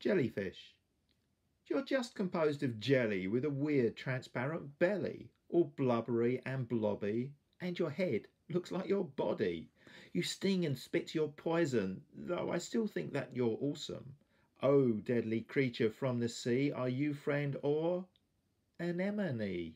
Jellyfish. You're just composed of jelly with a weird transparent belly, all blubbery and blobby, and your head looks like your body. You sting and spit your poison, though I still think that you're awesome. Oh, deadly creature from the sea, are you friend or anemone?